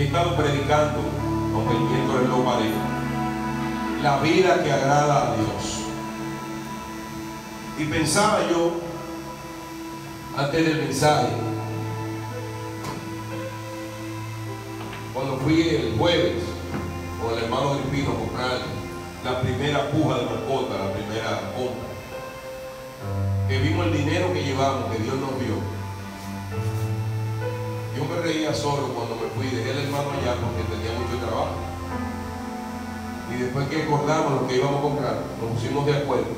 he estado predicando, aunque el viento es lo parezca, la vida que agrada a Dios. Y pensaba yo, antes del mensaje, cuando fui el jueves con el hermano Gripino a comprar la primera puja de mascota, la primera compra, que vimos el dinero que llevamos, que Dios nos dio. Yo me reía solo cuando me fui, dejé el hermano allá porque tenía mucho trabajo. Y después que acordamos lo que íbamos a comprar, nos pusimos de acuerdo.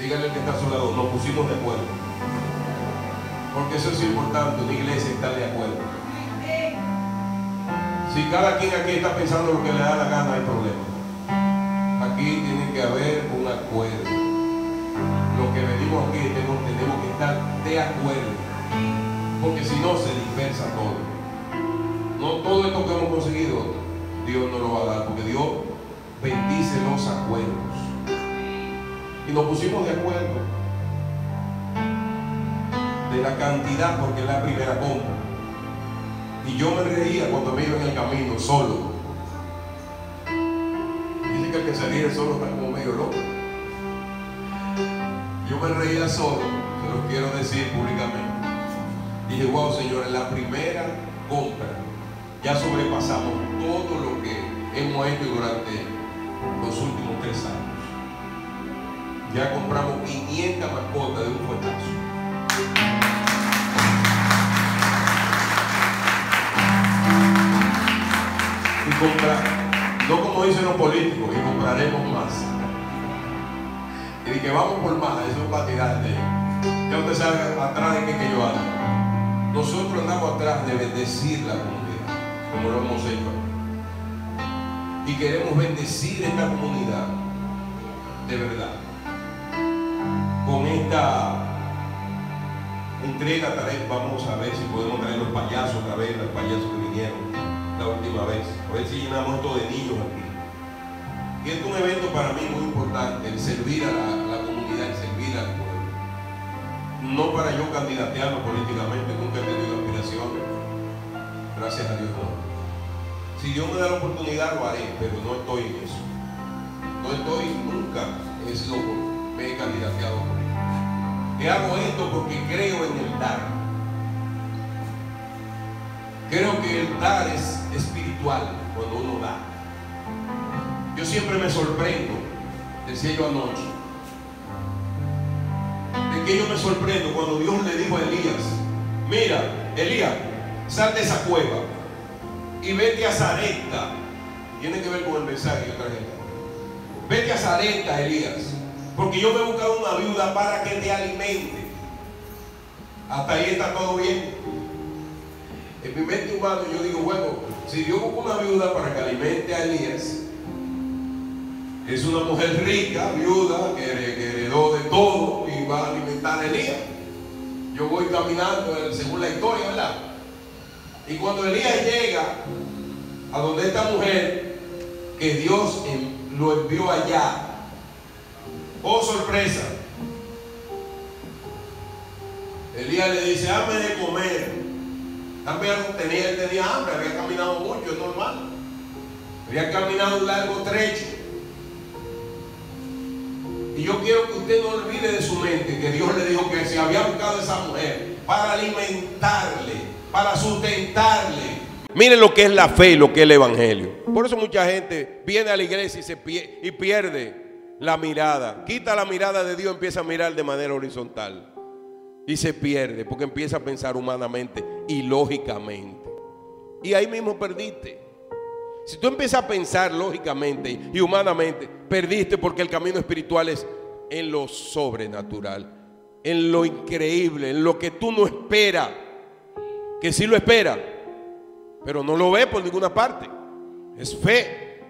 Díganle al que está a nos pusimos de acuerdo. Porque eso es importante, una iglesia está de acuerdo. Si cada quien aquí está pensando lo que le da la gana, hay problema. Aquí tiene que haber un acuerdo. Lo que venimos aquí tenemos, tenemos que estar de acuerdo. Porque si no, se dispersa todo. No todo esto que hemos conseguido, Dios nos lo va a dar. Porque Dios bendice los acuerdos. Y nos pusimos de acuerdo de la cantidad, porque es la primera compra. Y yo me reía cuando me iba en el camino solo. Dice que el que se ríe solo está como medio loco. Yo me reía solo, se lo quiero decir públicamente. Dije, wow, Señor, en la primera compra ya sobrepasamos todo lo que hemos hecho durante los últimos tres años. Ya compramos 500 mascotas de un fuetazo. Y comprar, no como dicen los políticos, y compraremos más. Y que vamos por más, eso es para tirar de Ya usted sabe atrás de qué que yo hago. Nosotros andamos atrás de bendecir la comunidad, como lo hemos hecho. Y queremos bendecir esta comunidad de verdad. Con esta entrega tal vez vamos a ver si podemos traer los payasos otra vez, los payasos que vinieron la última vez. A ver si llenamos esto de niños aquí. Y es un evento para mí muy importante, el servir a la, a comunidad, el servir pueblo. No para yo candidatearlo políticamente, nunca he tenido aspiraciones. Gracias a Dios no. Si Dios me da la oportunidad lo haré, pero no estoy en eso. No estoy nunca, es lo me he candidateado por él. Y hago esto porque creo en el dar. Creo que el dar es espiritual cuando uno da. Yo siempre me sorprendo, decía yo anoche, que yo me sorprendo cuando Dios le dijo a Elías, mira, Elías, sal de esa cueva y vete a Zareta. Tiene que ver con el mensaje que traje. Vete a Zareta, Elías, porque yo me he buscado una viuda para que te alimente. Hasta ahí está todo bien. En mi mente humana yo digo, bueno, si Dios busca una viuda para que alimente a Elías, es una mujer rica, viuda, que, heredó de todo va a alimentar a Elías. Yo voy caminando según la historia, ¿verdad? Y cuando Elías llega a donde esta mujer, que Dios lo envió allá, oh sorpresa, Elías le dice, hazme de comer. También tenía, él tenía hambre, había caminado mucho, es normal. Había caminado un largo trecho. Y yo quiero que usted no olvide de su mente que Dios le dijo que se había buscado a esa mujer para alimentarle, para sustentarle. Miren lo que es la fe y lo que es el evangelio. Por eso mucha gente viene a la iglesia y, se pierde la mirada. Quita la mirada de Dios, empieza a mirar de manera horizontal. Y se pierde porque empieza a pensar humanamente y lógicamente. Y ahí mismo perdiste. Si tú empiezas a pensar lógicamente y humanamente, perdiste porque el camino espiritual es en lo sobrenatural, en lo increíble, en lo que tú no esperas, que sí lo esperas, pero no lo ves por ninguna parte. Es fe.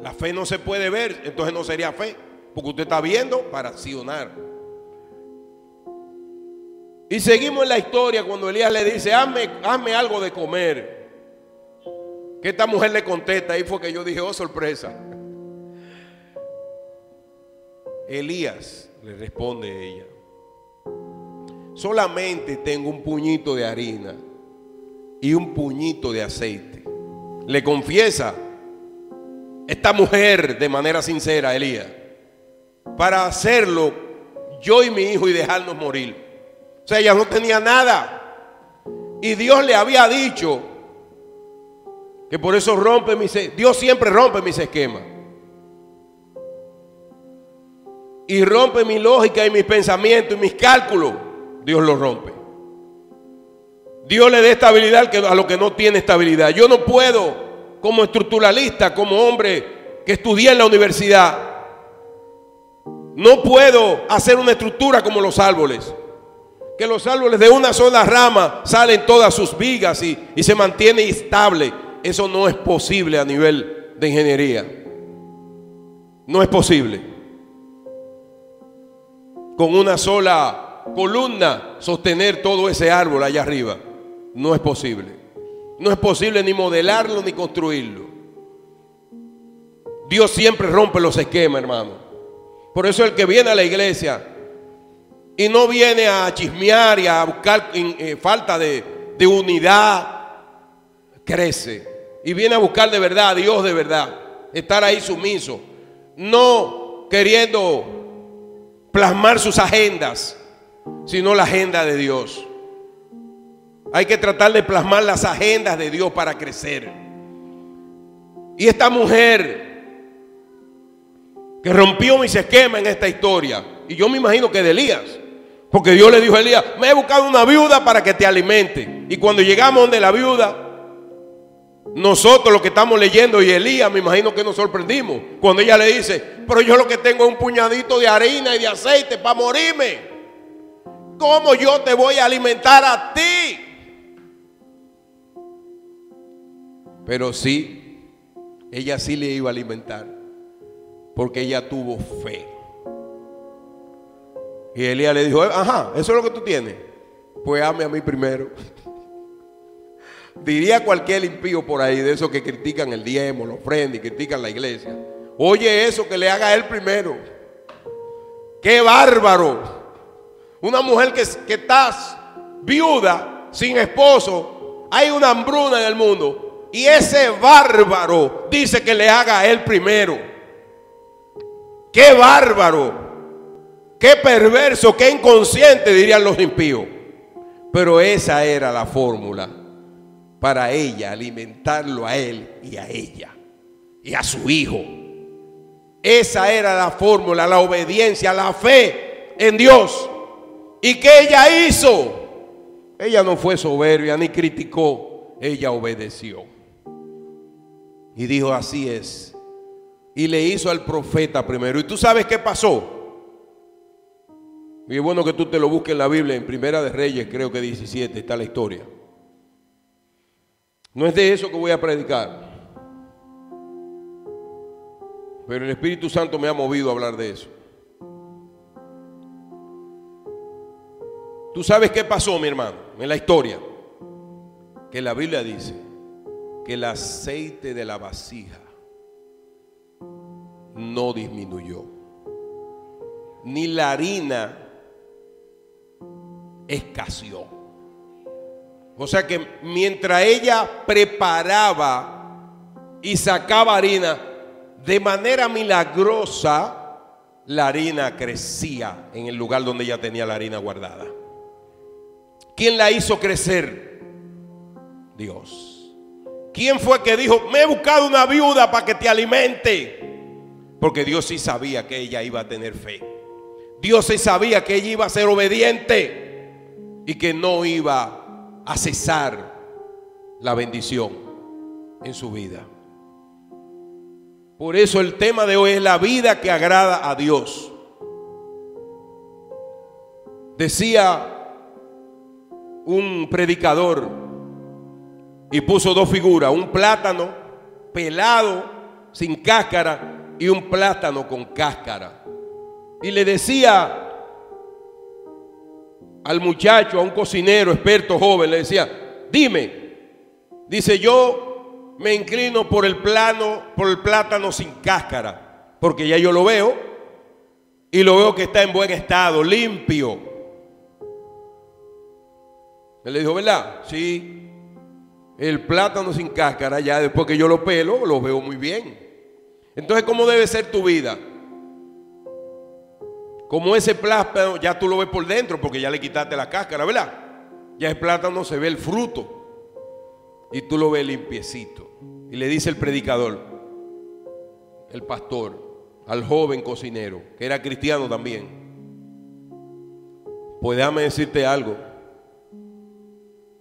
La fe no se puede ver, entonces no sería fe, porque usted está viendo para accionar. Y seguimos en la historia cuando Elías le dice, hazme, hazme algo de comer. Que esta mujer le contesta, ahí fue que yo dije, oh sorpresa. Elías le responde ella, solamente tengo un puñito de harina y un puñito de aceite. le confiesa esta mujer de manera sincera, Elías, para hacerlo yo y mi hijo y dejarnos morir. O sea, ella no tenía nada. Y Dios le había dicho que por eso rompe mis... Dios siempre rompe mis esquemas. Y rompe mi lógica y mis pensamientos y mis cálculos. Dios lo rompe. Dios le da estabilidad a lo que no tiene estabilidad. Yo no puedo, como estructuralista, como hombre que estudié en la universidad, no puedo hacer una estructura como los árboles que los árboles de una sola rama salen todas sus vigas y, y se mantiene estable. Eso no es posible a nivel de ingeniería. No es posible. Con una sola columna sostener todo ese árbol allá arriba. No es posible. No es posible ni modelarlo ni construirlo. Dios siempre rompe los esquemas, hermano. Por eso el que viene a la iglesia y no viene a chismear y a buscar eh, falta de, de unidad, crece. Y viene a buscar de verdad a Dios de verdad. Estar ahí sumiso. No queriendo plasmar sus agendas, sino la agenda de Dios. Hay que tratar de plasmar las agendas de Dios para crecer. Y esta mujer que rompió mis esquemas en esta historia, y yo me imagino que de Elías, porque Dios le dijo a Elías, me he buscado una viuda para que te alimente. Y cuando llegamos donde la viuda, nosotros los que estamos leyendo y Elías, me imagino que nos sorprendimos. Cuando ella le dice, pero yo lo que tengo es un puñadito de harina y de aceite para morirme. ¿Cómo yo te voy a alimentar a ti? Pero sí, ella sí le iba a alimentar. Porque ella tuvo fe. Y Elías le dijo, ajá, eso es lo que tú tienes. Pues ame a mí primero. Diría cualquier impío por ahí, de esos que critican el diezmo, los ofrenda y critican la iglesia. Oye eso, que le haga a él primero. Qué bárbaro. Una mujer que, que estás viuda, sin esposo, hay una hambruna en el mundo. Y ese bárbaro dice que le haga a él primero. Qué bárbaro. Qué perverso, qué inconsciente, dirían los impíos. Pero esa era la fórmula para ella, alimentarlo a él y a ella y a su hijo. Esa era la fórmula, la obediencia, la fe en Dios. ¿Y qué ella hizo? Ella no fue soberbia ni criticó, ella obedeció. Y dijo, así es. Y le hizo al profeta primero. ¿Y tú sabes qué pasó? Y es bueno que tú te lo busques en la Biblia, en Primera de Reyes, creo que 17, está la historia. No es de eso que voy a predicar. Pero el Espíritu Santo me ha movido a hablar de eso. Tú sabes qué pasó, mi hermano, en la historia. Que la Biblia dice que el aceite de la vasija no disminuyó. Ni la harina escaseó. O sea que mientras ella preparaba y sacaba harina, de manera milagrosa, la harina crecía en el lugar donde ella tenía la harina guardada. ¿Quién la hizo crecer? Dios. ¿Quién fue que dijo, me he buscado una viuda para que te alimente? Porque Dios sí sabía que ella iba a tener fe. Dios sí sabía que ella iba a ser obediente y que no iba cesar la bendición en su vida. Por eso el tema de hoy es la vida que agrada a Dios. Decía un predicador y puso dos figuras, un plátano pelado sin cáscara y un plátano con cáscara. Y le decía al muchacho, a un cocinero experto joven, le decía, dime, dice yo me inclino por el plano, por el plátano sin cáscara, porque ya yo lo veo y lo veo que está en buen estado, limpio. Le dijo, ¿verdad? Sí. el plátano sin cáscara, ya después que yo lo pelo, lo veo muy bien. Entonces, ¿cómo debe ser tu vida? Como ese plátano ya tú lo ves por dentro porque ya le quitaste la cáscara, ¿verdad? Ya el plátano se ve el fruto y tú lo ves limpiecito. Y le dice el predicador, el pastor, al joven cocinero, que era cristiano también, pues déjame decirte algo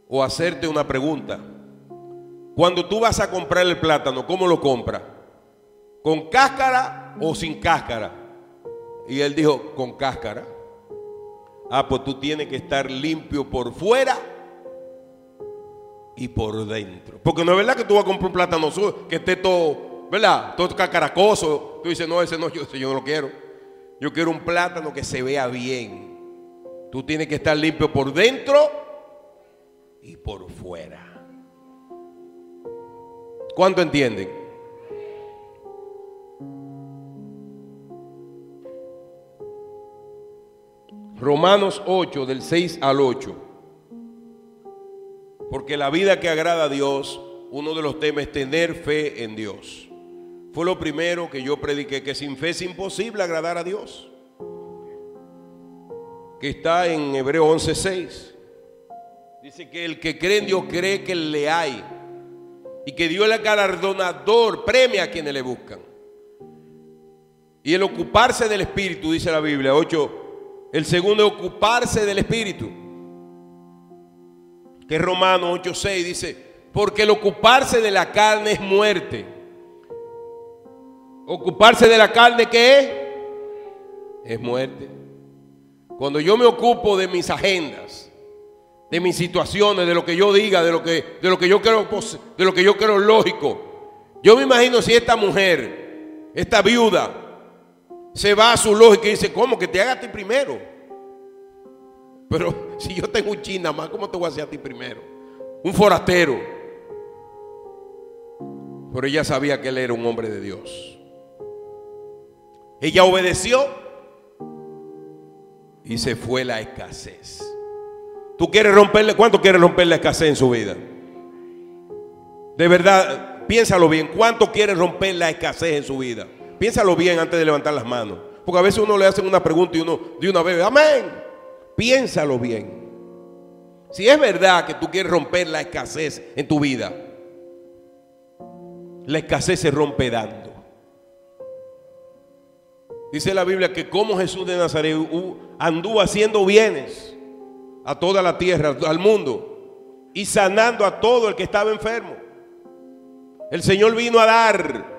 o hacerte una pregunta. Cuando tú vas a comprar el plátano, ¿cómo lo compras? ¿Con cáscara o sin cáscara? Y él dijo, con cáscara. Ah, pues tú tienes que estar limpio por fuera y por dentro. Porque no es verdad que tú vas a comprar un plátano que esté todo, ¿verdad? Todo cacaracoso. Tú dices, no, ese no, yo, yo no lo quiero. Yo quiero un plátano que se vea bien. Tú tienes que estar limpio por dentro y por fuera. ¿Cuánto entienden? Romanos 8, del 6 al 8. Porque la vida que agrada a Dios, uno de los temas es tener fe en Dios. Fue lo primero que yo prediqué, que sin fe es imposible agradar a Dios. Que está en Hebreo 11:6. Dice que el que cree en Dios cree que le hay. Y que Dios es el galardonador, premia a quienes le buscan. Y el ocuparse del Espíritu, dice la Biblia 8, el segundo es ocuparse del Espíritu. Que Romanos 8:6 dice, porque el ocuparse de la carne es muerte. Ocuparse de la carne, ¿qué es? Es muerte. Cuando yo me ocupo de mis agendas, de mis situaciones, de lo que yo diga, de lo que, de lo que yo creo, de lo que yo creo lógico. Yo me imagino si esta mujer, esta viuda, se va a su lógica y dice, ¿cómo? Que te haga a ti primero. Pero si yo tengo un china más, ¿cómo te voy a hacer a ti primero? Un forastero. Pero ella sabía que él era un hombre de Dios. Ella obedeció y se fue la escasez. ¿Tú quieres romperle? ¿Cuánto quieres romper la escasez en su vida? De verdad, piénsalo bien. ¿Cuánto quieres romper la escasez en su vida? Piénsalo bien antes de levantar las manos. Porque a veces uno le hace una pregunta y uno de una vez, amén. Piénsalo bien. Si es verdad que tú quieres romper la escasez en tu vida, la escasez se rompe dando. Dice la Biblia que como Jesús de Nazaret anduvo haciendo bienes a toda la tierra, al mundo, y sanando a todo el que estaba enfermo. El Señor vino a dar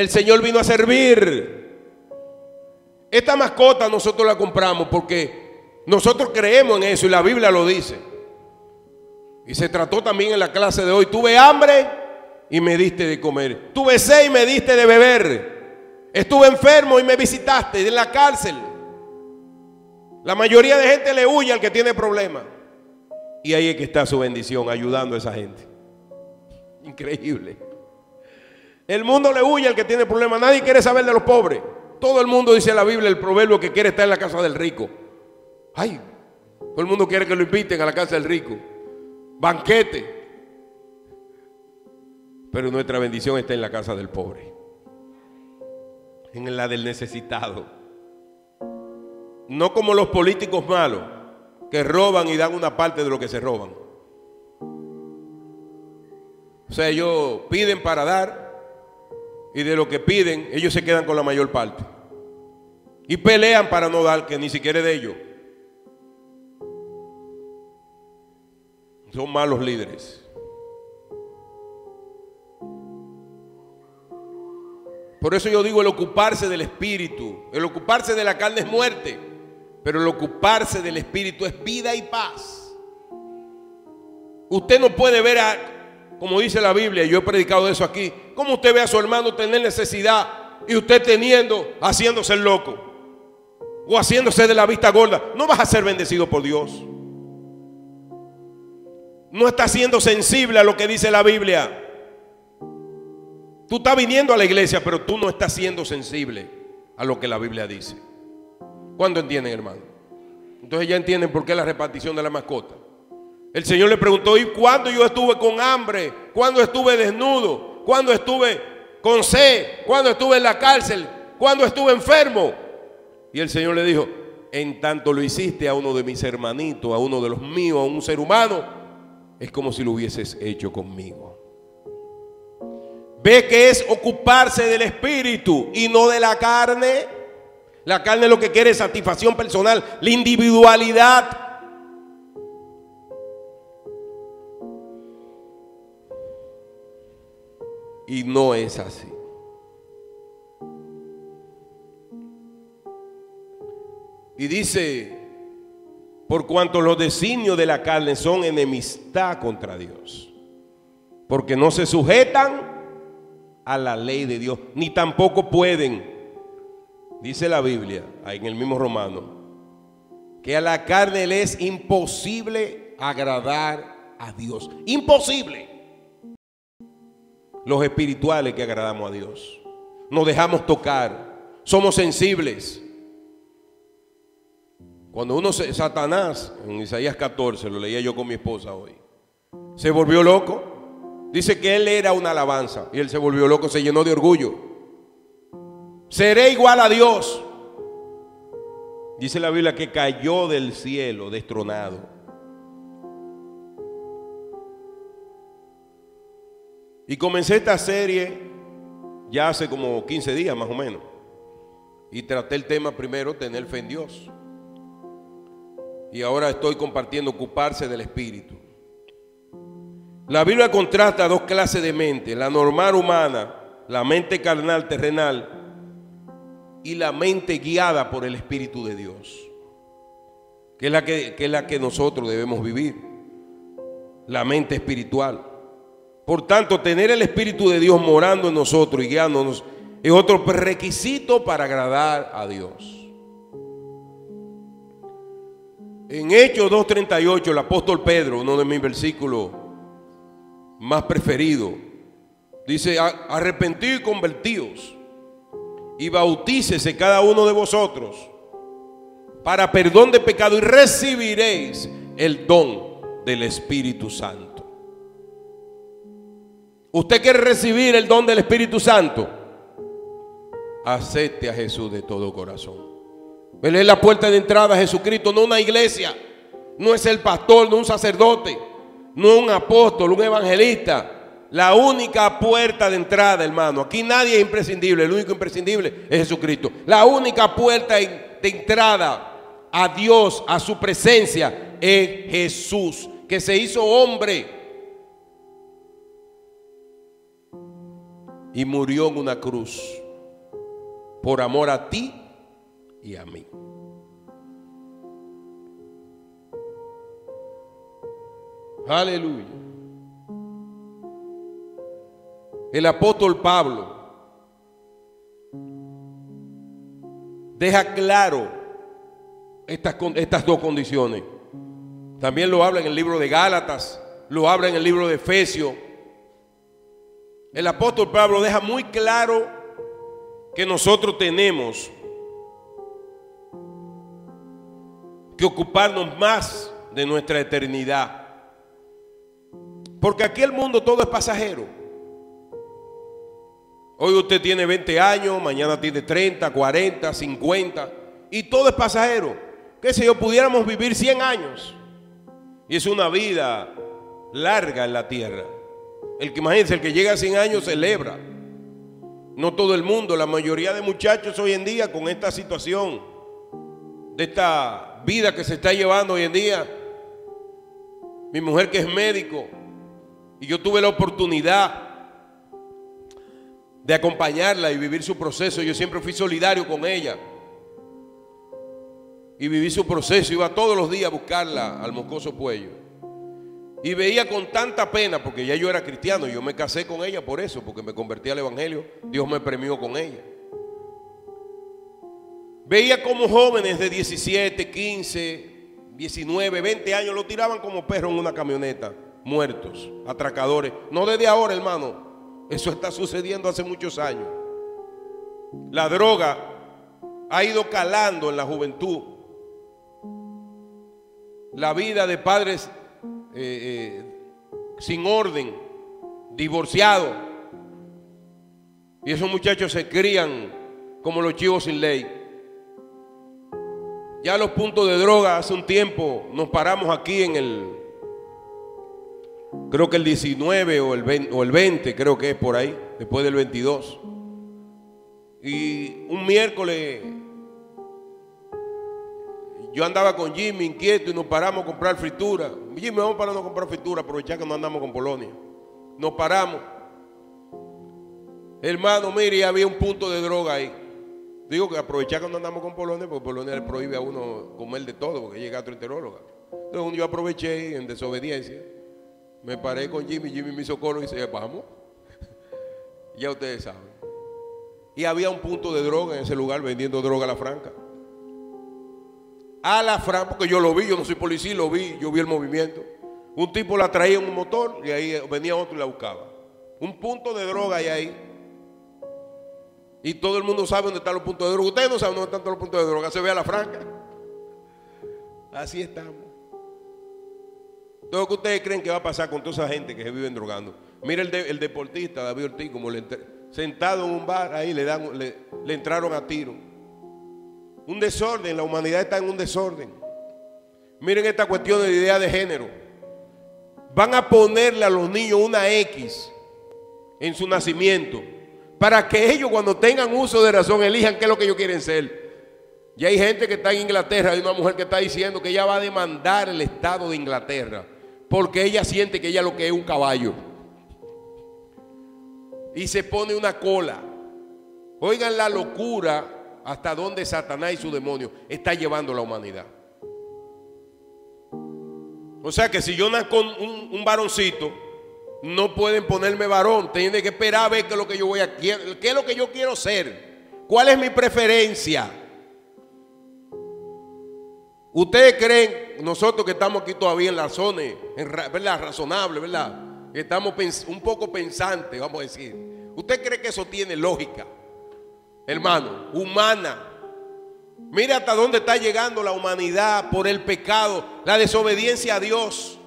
el Señor vino a servir. Esta mascota nosotros la compramos porque nosotros creemos en eso y la Biblia lo dice. Y se trató también en la clase de hoy. Tuve hambre y me diste de comer. Tuve sed y me diste de beber. Estuve enfermo y me visitaste en la cárcel. La mayoría de gente le huye al que tiene problemas. Y ahí es que está su bendición, ayudando a esa gente. Increíble. El mundo le huye al que tiene problemas. Nadie quiere saber de los pobres. Todo el mundo dice en la Biblia el proverbio que quiere estar en la casa del rico. Ay, todo el mundo quiere que lo inviten a la casa del rico. Banquete. Pero nuestra bendición está en la casa del pobre. En la del necesitado. No como los políticos malos que roban y dan una parte de lo que se roban. O sea, ellos piden para dar y de lo que piden, ellos se quedan con la mayor parte. Y pelean para no dar, que ni siquiera es de ellos. Son malos líderes. Por eso yo digo el ocuparse del espíritu, el ocuparse de la carne es muerte, pero el ocuparse del espíritu es vida y paz. Usted no puede ver a como dice la Biblia, yo he predicado eso aquí, ¿cómo usted ve a su hermano tener necesidad y usted teniendo, haciéndose el loco? O haciéndose de la vista gorda. No vas a ser bendecido por Dios. No estás siendo sensible a lo que dice la Biblia. Tú estás viniendo a la iglesia, pero tú no estás siendo sensible a lo que la Biblia dice. ¿Cuándo entienden, hermano? Entonces ya entienden por qué la repartición de la mascota. El Señor le preguntó, ¿y cuándo yo estuve con hambre? ¿Cuándo estuve desnudo? ¿Cuándo estuve con sed? ¿Cuándo estuve en la cárcel? ¿Cuándo estuve enfermo? Y el Señor le dijo, en tanto lo hiciste a uno de mis hermanitos, a uno de los míos, a un ser humano, es como si lo hubieses hecho conmigo. Ve que es ocuparse del espíritu y no de la carne. La carne lo que quiere es satisfacción personal, la individualidad. Y no es así. Y dice, por cuanto los designios de la carne son enemistad contra Dios, porque no se sujetan a la ley de Dios, ni tampoco pueden, dice la Biblia, ahí en el mismo Romano, que a la carne le es imposible agradar a Dios. Imposible los espirituales que agradamos a Dios. Nos dejamos tocar, somos sensibles. Cuando uno, se, Satanás, en Isaías 14, lo leía yo con mi esposa hoy, se volvió loco. Dice que él era una alabanza y él se volvió loco, se llenó de orgullo. Seré igual a Dios. Dice la Biblia que cayó del cielo destronado. Y comencé esta serie ya hace como 15 días más o menos. Y traté el tema primero, tener fe en Dios. Y ahora estoy compartiendo ocuparse del Espíritu. La Biblia contrasta dos clases de mente, la normal humana, la mente carnal, terrenal, y la mente guiada por el Espíritu de Dios, que es la que, que es la que nosotros debemos vivir, la mente espiritual. Por tanto, tener el Espíritu de Dios morando en nosotros y guiándonos es otro requisito para agradar a Dios. En Hechos 2.38, el apóstol Pedro, uno de mis versículos más preferidos, dice, arrepentidos y convertidos y bautícese cada uno de vosotros para perdón de pecado y recibiréis el don del Espíritu Santo. ¿Usted quiere recibir el don del Espíritu Santo? Acepte a Jesús de todo corazón. Él es la puerta de entrada a Jesucristo, no una iglesia. No es el pastor, no un sacerdote, no un apóstol, un evangelista. La única puerta de entrada, hermano. Aquí nadie es imprescindible. El único imprescindible es Jesucristo. La única puerta de entrada a Dios, a su presencia, es Jesús, que se hizo hombre y murió en una cruz por amor a ti y a mí. Aleluya. El apóstol Pablo deja claro estas, estas dos condiciones. También lo habla en el libro de Gálatas, lo habla en el libro de Efesios el apóstol Pablo deja muy claro que nosotros tenemos que ocuparnos más de nuestra eternidad. Porque aquí el mundo todo es pasajero. Hoy usted tiene 20 años, mañana tiene 30, 40, 50 y todo es pasajero. Que si yo pudiéramos vivir 100 años y es una vida larga en la tierra. El que imagínense, el que llega a 100 años celebra. No todo el mundo, la mayoría de muchachos hoy en día con esta situación, de esta vida que se está llevando hoy en día. Mi mujer que es médico, y yo tuve la oportunidad de acompañarla y vivir su proceso. Yo siempre fui solidario con ella. Y viví su proceso. Iba todos los días a buscarla al moscoso Puello. Y veía con tanta pena, porque ya yo era cristiano, yo me casé con ella por eso, porque me convertí al Evangelio, Dios me premió con ella. Veía como jóvenes de 17, 15, 19, 20 años lo tiraban como perros en una camioneta, muertos, atracadores. No desde ahora, hermano, eso está sucediendo hace muchos años. La droga ha ido calando en la juventud. La vida de padres eh, sin orden, divorciados. Y esos muchachos se crían como los chivos sin ley. Ya los puntos de droga, hace un tiempo nos paramos aquí en el, creo que el 19 o el 20, o el 20 creo que es por ahí, después del 22. Y un miércoles yo andaba con Jimmy inquieto y nos paramos a comprar fritura. Jimmy, vamos parando a comprar fritura, aprovechar que no andamos con Polonia. Nos paramos. Hermano, mire, había un punto de droga ahí. Digo que aprovechar que no andamos con Polonia, porque Polonia le prohíbe a uno comer de todo, porque llega gastroenteróloga. Entonces yo aproveché en desobediencia. Me paré con Jimmy, Jimmy me hizo coro y dice, vamos. ya ustedes saben. Y había un punto de droga en ese lugar vendiendo droga a la franca a la Fran, porque yo lo vi, yo no soy policía, lo vi, yo vi el movimiento. Un tipo la traía en un motor y ahí venía otro y la buscaba. Un punto de droga hay ahí. Y todo el mundo sabe dónde están los puntos de droga. Ustedes no saben dónde están todos los puntos de droga. Se ve a la franca. Así estamos. Todo lo que ustedes creen que va a pasar con toda esa gente que se vive drogando. Mira el, deportista David Ortiz, como le sentado en un bar, ahí le, dan, le entraron a tiro. Un desorden, la humanidad está en un desorden. Miren esta cuestión de idea de género. Van a ponerle a los niños una X en su nacimiento para que ellos cuando tengan uso de razón elijan qué es lo que ellos quieren ser. Y hay gente que está en Inglaterra, hay una mujer que está diciendo que ella va a demandar el Estado de Inglaterra porque ella siente que ella lo que es un caballo. Y se pone una cola. Oigan la locura hasta dónde Satanás y su demonio está llevando la humanidad. O sea que si yo nací con un, varoncito, no pueden ponerme varón. Tienen que esperar a ver qué es lo que yo voy a qué es lo que yo quiero ser. ¿Cuál es mi preferencia? Ustedes creen, nosotros que estamos aquí todavía en la zona, ¿verdad? Razonable, ¿verdad? estamos un poco pensantes, vamos a decir. ¿Usted cree que eso tiene lógica? Hermano, humana. Mira hasta dónde está llegando la humanidad por el pecado, la desobediencia a Dios.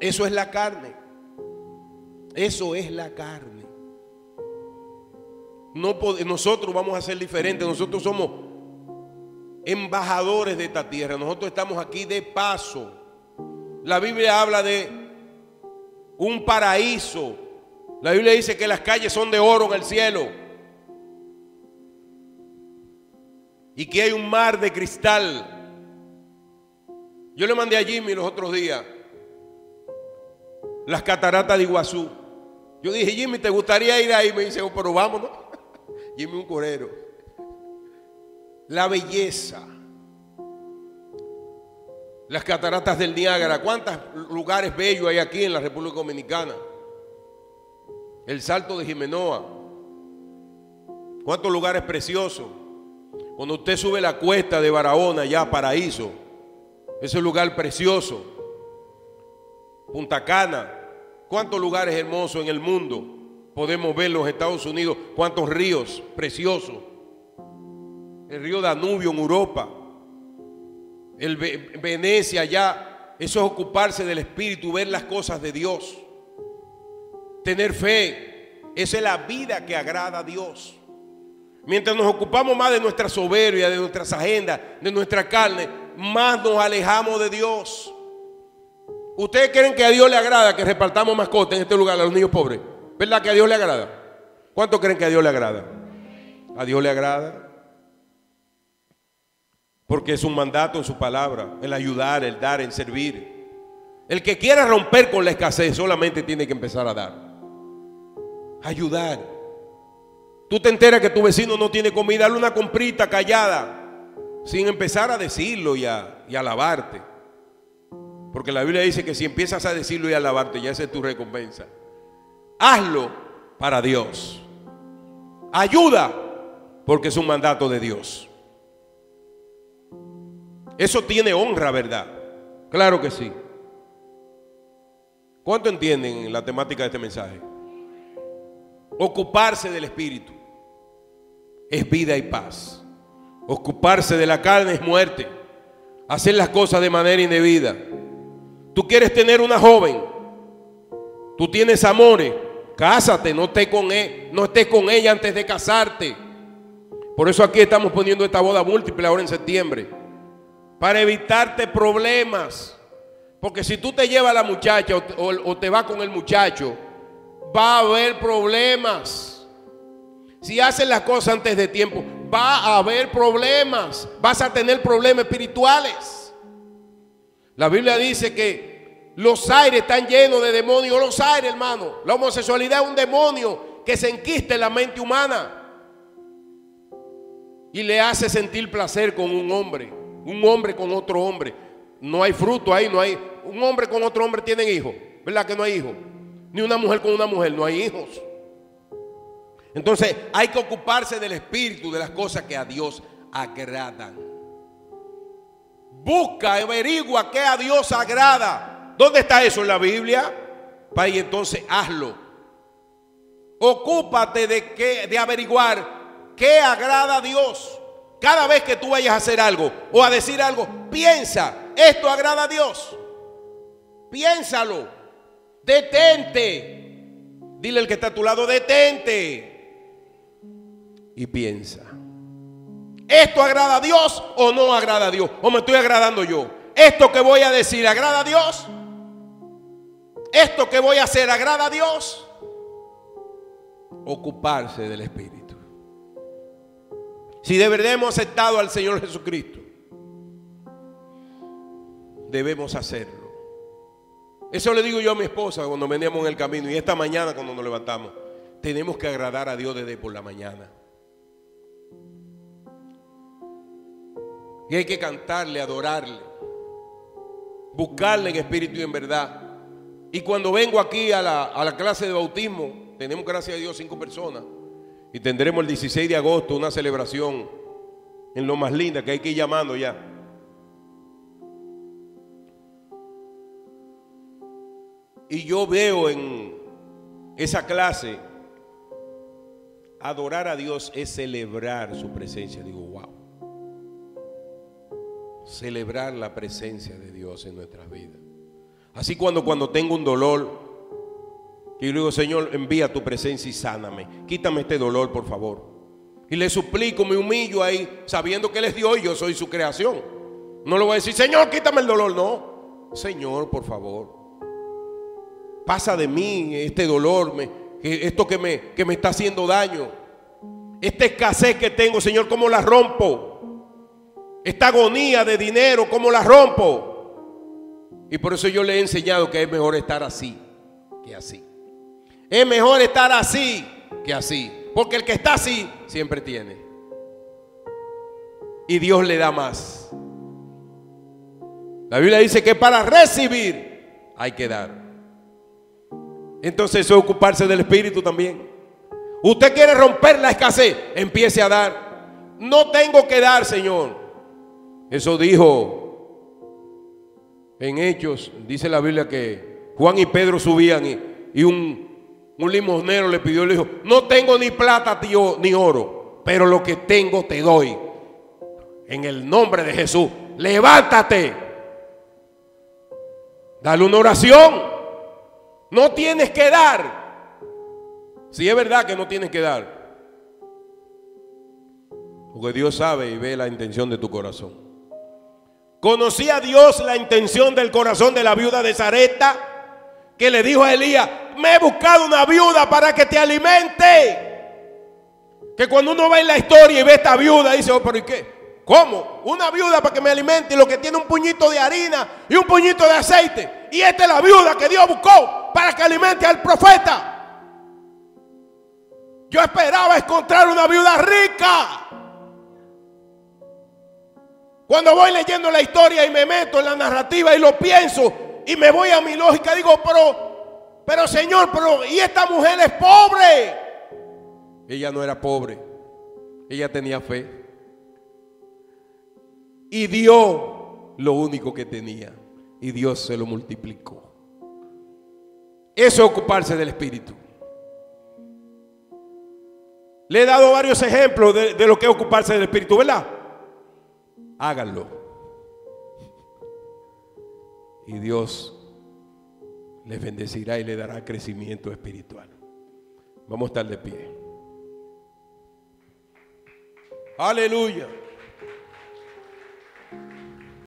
Eso es la carne. Eso es la carne. No, nosotros vamos a ser diferentes. Nosotros somos embajadores de esta tierra. Nosotros estamos aquí de paso. La Biblia habla de un paraíso la Biblia dice que las calles son de oro en el cielo. Y que hay un mar de cristal. Yo le mandé a Jimmy los otros días las cataratas de Iguazú. Yo dije, Jimmy, ¿te gustaría ir ahí? Me dice, oh, pero vámonos. Jimmy, un corero. La belleza. Las cataratas del Niágara. ¿Cuántos lugares bellos hay aquí en la República Dominicana? El salto de Jimenoa. ¿Cuántos lugares preciosos? Cuando usted sube la cuesta de Barahona, ya paraíso, ese lugar precioso. Punta Cana, cuántos lugares hermosos en el mundo podemos ver los Estados Unidos, cuántos ríos preciosos. El río Danubio en Europa, el Venecia allá, eso es ocuparse del Espíritu, ver las cosas de Dios tener fe. Esa es la vida que agrada a Dios. Mientras nos ocupamos más de nuestra soberbia, de nuestras agendas, de nuestra carne, más nos alejamos de Dios. ¿Ustedes creen que a Dios le agrada que repartamos mascotas en este lugar a los niños pobres? ¿Verdad que a Dios le agrada? ¿Cuántos creen que a Dios le agrada? A Dios le agrada. Porque es un mandato en su palabra, el ayudar, el dar, el servir. El que quiera romper con la escasez solamente tiene que empezar a dar ayudar. Tú te enteras que tu vecino no tiene comida, dale una comprita callada, sin empezar a decirlo y a, alabarte. Porque la Biblia dice que si empiezas a decirlo y a alabarte, ya esa es tu recompensa. Hazlo para Dios. Ayuda, porque es un mandato de Dios. Eso tiene honra, ¿verdad? Claro que sí. ¿Cuánto entienden la temática de este mensaje? Ocuparse del espíritu es vida y paz. Ocuparse de la carne es muerte. hacer las cosas de manera indebida. Tú quieres tener una joven, tú tienes amores, cásate, no estés con él, no estés con ella antes de casarte. Por eso aquí estamos poniendo esta boda múltiple ahora en septiembre, para evitarte problemas. Porque si tú te llevas a la muchacha o, o te vas con el muchacho, va a haber problemas. Si haces las cosas antes de tiempo, va a haber problemas. Vas a tener problemas espirituales. La Biblia dice que los aires están llenos de demonios. Los aires, hermano. La homosexualidad es un demonio que se enquista en la mente humana. Y le hace sentir placer con un hombre. Un hombre con otro hombre. No hay fruto ahí, no hay. Un hombre con otro hombre tienen hijos. ¿Verdad que no hay hijos? Ni una mujer con una mujer, no hay hijos. Entonces hay que ocuparse del espíritu, de las cosas que a Dios agradan. Busca, averigua qué a Dios agrada. ¿Dónde está eso en la Biblia? Y entonces hazlo. Ocúpate de, qué, de averiguar qué agrada a Dios. Cada vez que tú vayas a hacer algo o a decir algo, piensa, esto agrada a Dios. Piénsalo. Detente. Dile al que está a tu lado, detente y piensa. ¿Esto agrada a Dios o no agrada a Dios? ¿O me estoy agradando yo? ¿Esto que voy a decir agrada a Dios? ¿Esto que voy a hacer agrada a Dios? Ocuparse del Espíritu. Si de verdad hemos aceptado al Señor Jesucristo, debemos hacerlo. Eso le digo yo a mi esposa cuando veníamos en el camino y esta mañana cuando nos levantamos. Tenemos que agradar a Dios desde por la mañana. Y hay que cantarle, adorarle, buscarle en espíritu y en verdad. Y cuando vengo aquí a la, clase de bautismo, tenemos gracias a Dios cinco personas. Y tendremos el 16 de agosto una celebración en lo más linda que hay que ir llamando ya. Y yo veo en esa clase, adorar a Dios es celebrar su presencia. Digo, wow celebrar la presencia de Dios en nuestras vidas. Así cuando, cuando tengo un dolor, que yo digo, Señor, envía tu presencia y sáname. Quítame este dolor, por favor. Y le suplico, me humillo ahí, sabiendo que Él es Dios y yo soy su creación. No le voy a decir, Señor, quítame el dolor. No, Señor, por favor. Pasa de mí este dolor, esto que me, que me está haciendo daño. Esta escasez que tengo, Señor, ¿cómo la rompo? esta agonía de dinero, ¿cómo la rompo? Y por eso yo le he enseñado que es mejor estar así que así. Es mejor estar así que así. Porque el que está así siempre tiene. Y Dios le da más. La Biblia dice que para recibir hay que dar. Entonces eso es ocuparse del Espíritu también. Usted quiere romper la escasez, empiece a dar. No tengo que dar, Señor. Eso dijo en Hechos, dice la Biblia que Juan y Pedro subían y, un, limosnero le pidió, le dijo, no tengo ni plata tío, ni oro, pero lo que tengo te doy. En el nombre de Jesús, levántate. Dale una oración. No tienes que dar. Si es verdad que no tienes que dar. Porque Dios sabe y ve la intención de tu corazón. Conocía Dios la intención del corazón de la viuda de Zareta, que le dijo a Elías, me he buscado una viuda para que te alimente. Que cuando uno ve la historia y ve esta viuda, dice, oh, pero ¿y qué? ¿Cómo? Una viuda para que me alimente y lo que tiene un puñito de harina y un puñito de aceite. Y esta es la viuda que Dios buscó para que alimente al profeta. Yo esperaba encontrar una viuda rica. Cuando voy leyendo la historia y me meto en la narrativa y lo pienso y me voy a mi lógica, digo, pero, pero Señor, pero ¿y esta mujer es pobre? Ella no era pobre, ella tenía fe. Y dio lo único que tenía. Y Dios se lo multiplicó. Eso es ocuparse del Espíritu. Le he dado varios ejemplos de, de lo que es ocuparse del Espíritu, ¿verdad? háganlo. Y Dios les bendecirá y le dará crecimiento espiritual. Vamos a estar de pie. Aleluya.